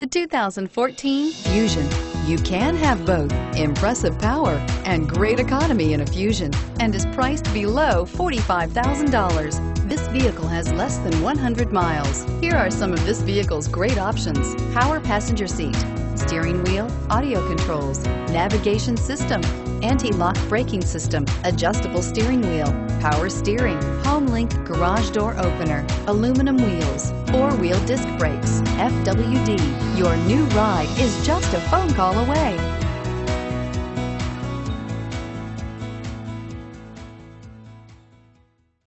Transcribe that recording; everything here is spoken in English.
The 2014 Fusion. You can have both impressive power and great economy in a Fusion and is priced below $45,000. This vehicle has less than 100 miles. Here are some of this vehicle's great options. Power passenger seat, steering wheel, audio controls, navigation system, anti-lock braking system, adjustable steering wheel, power steering, HomeLink garage door opener, aluminum wheels, disc brakes, FWD. Your new ride is just a phone call away.